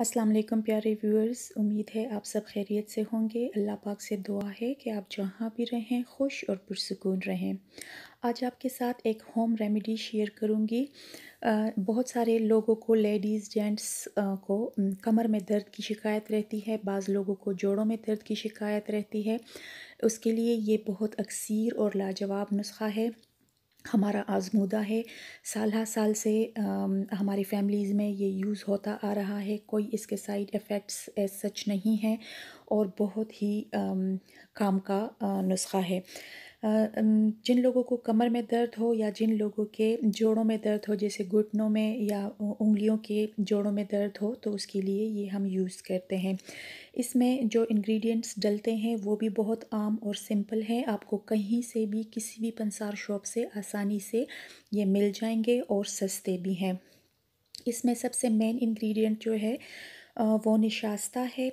अस्सलाम वालेकुम प्यारे व्यूअर्स, उम्मीद है आप सब खैरियत से होंगे। अल्लाह पाक से दुआ है कि आप जहाँ भी रहें, खुश और पुरसकून रहें। आज आपके साथ एक होम रेमेडी शेयर करूँगी। बहुत सारे लोगों को लेडीज़ जेंट्स को कमर में दर्द की शिकायत रहती है, बाज़ लोगों को जोड़ों में दर्द की शिकायत रहती है। उसके लिए ये बहुत अक्सर और लाजवाब नुस्खा है। हमारा आजमूदा है। साल साल से हमारी फैमिलीज़ में ये यूज़ होता आ रहा है। कोई इसके साइड इफ़ेक्ट्स एज सच नहीं है और बहुत ही काम का नुस्खा है। जिन लोगों को कमर में दर्द हो या जिन लोगों के जोड़ों में दर्द हो, जैसे घुटनों में या उंगलियों के जोड़ों में दर्द हो तो उसके लिए ये हम यूज़ करते हैं। इसमें जो इंग्रेडिएंट्स डलते हैं, वो भी बहुत आम और सिंपल है। आपको कहीं से भी, किसी भी पंसार शॉप से आसानी से ये मिल जाएँगे और सस्ते भी हैं। इसमें सबसे मेन इंग्रेडिएंट जो है वो निशास्ता है।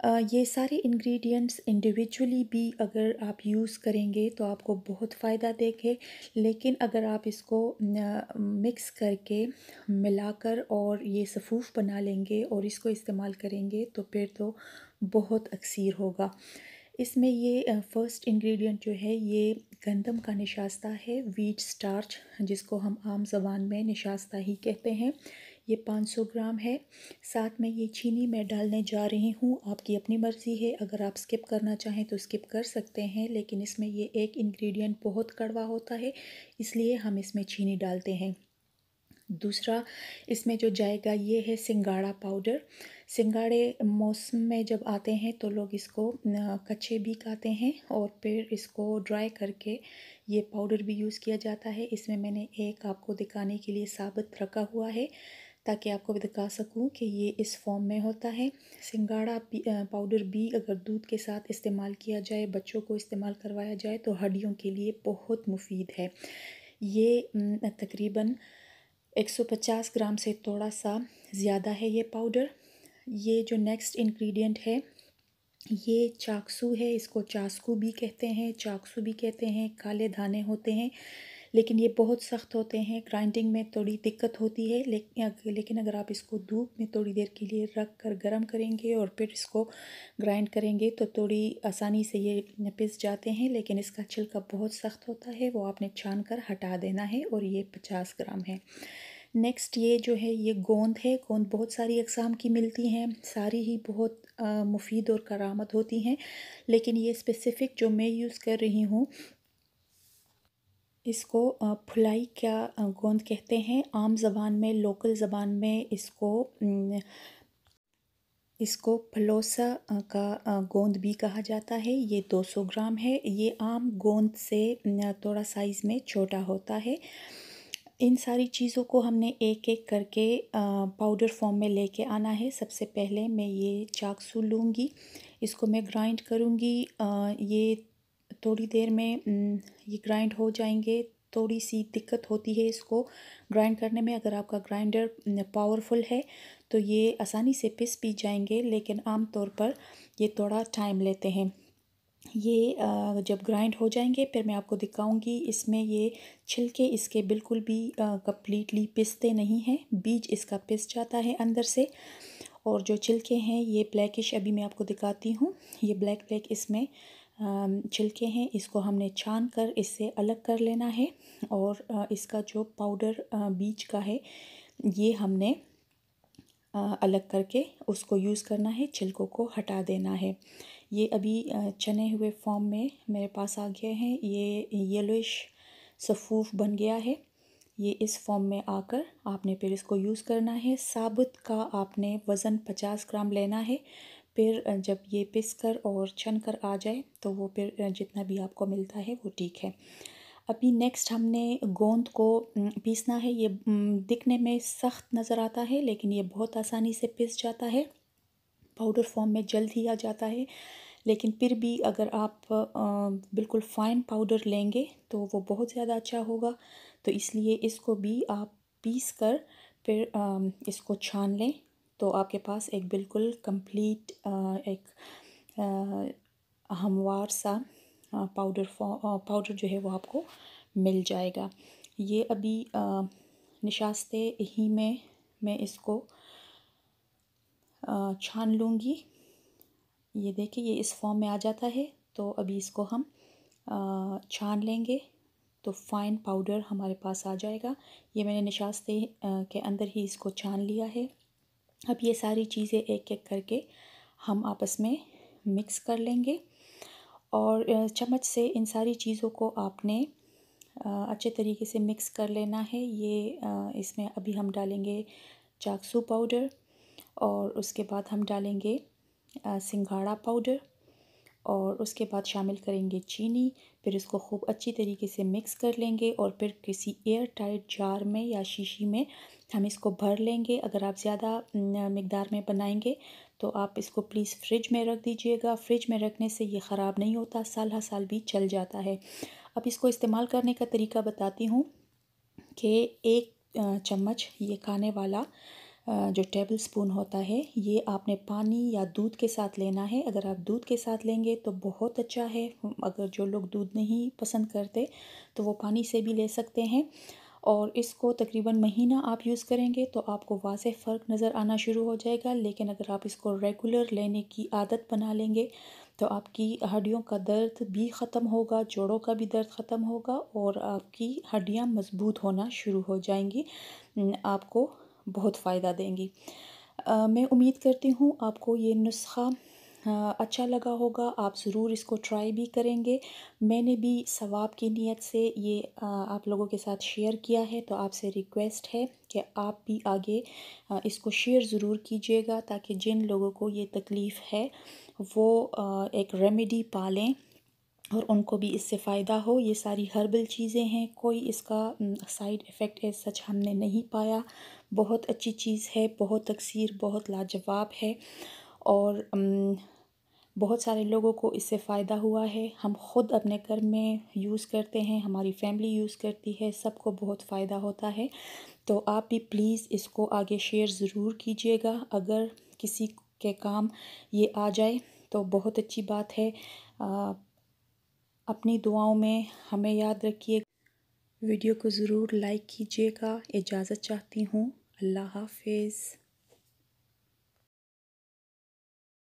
ये सारे इंग्रेडिएंट्स इंडिविजुअली भी अगर आप यूज़ करेंगे तो आपको बहुत फ़ायदा देंगे। लेकिन अगर आप इसको मिक्स करके मिलाकर और ये सफ़ूफ बना लेंगे और इसको इस्तेमाल करेंगे तो फिर तो बहुत अक्सर होगा। इसमें ये फ़र्स्ट इंग्रेडिएंट जो है ये गंदम का निशास्ता है वीट स्टार्च जिसको हम आम ज़बान में निशास्ता ही कहते हैं। ये 500 ग्राम है। साथ में ये चीनी मैं डालने जा रही हूँ। आपकी अपनी मर्ज़ी है। अगर आप स्किप करना चाहें तो स्किप कर सकते हैं, लेकिन इसमें ये एक इंग्रेडिएंट बहुत कड़वा होता है, इसलिए हम इसमें चीनी डालते हैं। दूसरा, इसमें जो जाएगा ये है सिंगाड़ा पाउडर। सिंगाड़े मौसम में जब आते हैं तो लोग इसको कच्चे भी खाते हैं और फिर इसको ड्राई करके ये पाउडर भी यूज़ किया जाता है। इसमें मैंने एक आपको दिखाने के लिए साबित रखा हुआ है। ताकि आपको भी दिखा सकूँ कि ये इस फॉर्म में होता है। सिंगाड़ा पाउडर भी अगर दूध के साथ इस्तेमाल किया जाए, बच्चों को इस्तेमाल करवाया जाए तो हड्डियों के लिए बहुत मुफीद है। ये तकरीबन 150 ग्राम से थोड़ा सा ज़्यादा है ये पाउडर ये जो नेक्स्ट इंग्रेडिएंट है, ये चाकसू है, इसको चास्कू भी कहते हैं, चाकसू भी कहते हैं, काले दाने होते हैं। लेकिन ये बहुत सख्त होते हैं। ग्राइंडिंग में थोड़ी दिक्कत होती है लेकिन अगर आप इसको धूप में थोड़ी देर के लिए रख कर गर्म करेंगे और फिर इसको ग्राइंड करेंगे तो थोड़ी आसानी से ये पिस जाते हैं। लेकिन इसका छिलका बहुत सख्त होता है, वो आपने छान कर हटा देना है और ये पचास ग्राम है। नेक्स्ट ये जो है, ये गोंद है। गोंद बहुत सारी अकसाम की मिलती हैं, सारी ही बहुत मुफीद और करामत होती हैं। लेकिन ये स्पेसिफ़िक जो मैं यूज़ कर रही हूँ इसको फुलाई क्या गोंद कहते हैं। आम ज़बान में, लोकल ज़बान में इसको इसको फलोसा का गोंद भी कहा जाता है। ये 200 ग्राम है। ये आम गोंद से थोड़ा साइज़ में छोटा होता है। इन सारी चीज़ों को हमने एक एक करके पाउडर फॉर्म में लेके आना है। सबसे पहले मैं ये चाकसू लूँगी। इसको मैं ग्राइंड करूँगी। ये थोड़ी देर में ये ग्राइंड हो जाएँगे। थोड़ी सी दिक्कत होती है इसको ग्राइंड करने में। अगर आपका ग्राइंडर पावरफुल है तो ये आसानी से पिस पी जाएँगे, लेकिन आम तौर पर ये थोड़ा टाइम लेते हैं। ये जब ग्राइंड हो जाएँगे, फिर मैं आपको दिखाऊँगी, इसमें ये छिलके इसके बिल्कुल भी कम्प्लीटली पिसते नहीं हैं। बीज इसका पिस जाता है अंदर से। और जो छिलके हैं, ये ब्लैकिश अभी मैं आपको दिखाती हूँ। ये ब्लैक ब्लैक इसमें छिलके हैं, इसको हमने छान कर इससे अलग कर लेना है और इसका जो पाउडर बीज का है, ये हमने अलग करके उसको यूज़ करना है, छिलकों को हटा देना है। ये अभी चने हुए फॉर्म में मेरे पास आ गए हैं, ये येलोइश सफ़ूफ बन गया है। ये इस फॉर्म में आकर आपने फिर इसको यूज़ करना है। साबुत का आपने वज़न पचास ग्राम लेना है फिर जब ये पिस कर और छन कर आ जाए तो वो फिर जितना भी आपको मिलता है, वो ठीक है। अभी नेक्स्ट हमने गोंद को पीसना है। ये दिखने में सख्त नज़र आता है, लेकिन ये बहुत आसानी से पिस जाता है। पाउडर फॉर्म में जल्द ही आ जाता है। लेकिन फिर भी अगर आप बिल्कुल फ़ाइन पाउडर लेंगे तो वो बहुत ज़्यादा अच्छा होगा। तो इसलिए इसको भी आप पीस कर फिर इसको छान लें। तो आपके पास एक बिल्कुल कंप्लीट एक हमवार सा पाउडर पाउडर जो है वो आपको मिल जाएगा। ये अभी निशास्ते ही में मैं इसको छान लूँगी। ये देखिए, ये इस फॉर्म में आ जाता है तो अभी इसको हम छान लेंगे तो फ़ाइन पाउडर हमारे पास आ जाएगा। ये मैंने निशास्ते के अंदर ही इसको छान लिया है। अब ये सारी चीज़ें एक एक करके हम आपस में मिक्स कर लेंगे। और चम्मच से इन सारी चीज़ों को आपने अच्छे तरीके से मिक्स कर लेना है। ये इसमें अभी हम डालेंगे चाकसू पाउडर और उसके बाद हम डालेंगे सिंघाड़ा पाउडर और उसके बाद शामिल करेंगे चीनी। फिर इसको खूब अच्छी तरीके से मिक्स कर लेंगे और फिर किसी एयर टाइट जार में या शीशी में हम इसको भर लेंगे। अगर आप ज़्यादा मकदार में बनाएँगे तो आप इसको प्लीज़ फ्रिज में रख दीजिएगा। फ्रिज में रखने से ये ख़राब नहीं होता, साल हर साल भी चल जाता है। अब इसको इस्तेमाल करने का तरीका बताती हूँ कि एक चम्मच ये खाने वाला जो टेबल स्पून होता है, ये आपने पानी या दूध के साथ लेना है। अगर आप दूध के साथ लेंगे तो बहुत अच्छा है। अगर जो लोग दूध नहीं पसंद करते तो वो पानी से भी ले सकते हैं। और इसको तकरीबन महीना आप यूज़ करेंगे तो आपको वाज फ़र्क नज़र आना शुरू हो जाएगा। लेकिन अगर आप इसको रेगुलर लेने की आदत बना लेंगे तो आपकी हड्डियों का दर्द भी ख़त्म होगा, जोड़ों का भी दर्द ख़त्म होगा और आपकी हड्डियाँ मज़बूत होना शुरू हो जाएँगी। आपको बहुत फ़ायदा देंगी। मैं उम्मीद करती हूँ आपको ये नुस्खा अच्छा लगा होगा। आप ज़रूर इसको ट्राई भी करेंगे। मैंने भी सवाब की नीयत से ये आप लोगों के साथ शेयर किया है तो आपसे रिक्वेस्ट है कि आप भी आगे इसको शेयर ज़रूर कीजिएगा ताकि जिन लोगों को ये तकलीफ़ है, वो एक रेमेडी पालें और उनको भी इससे फ़ायदा हो। ये सारी हर्बल चीज़ें हैं, कोई इसका साइड इफ़ेक्ट है सच हमने नहीं पाया। बहुत अच्छी चीज़ है बहुत तकसीर बहुत लाजवाब है और बहुत सारे लोगों को इससे फ़ायदा हुआ है। हम ख़ुद अपने घर में यूज़ करते हैं हमारी फैमिली यूज़ करती है सबको बहुत फ़ायदा होता है। तो आप भी प्लीज़ इसको आगे शेयर ज़रूर कीजिएगा। अगर किसी के काम ये आ जाए तो बहुत अच्छी बात है। आ, अपनी दुआओं में हमें याद रखिए। वीडियो को ज़रूर लाइक कीजिएगा। इजाज़त चाहती हूँ। अल्लाह हाफिज़।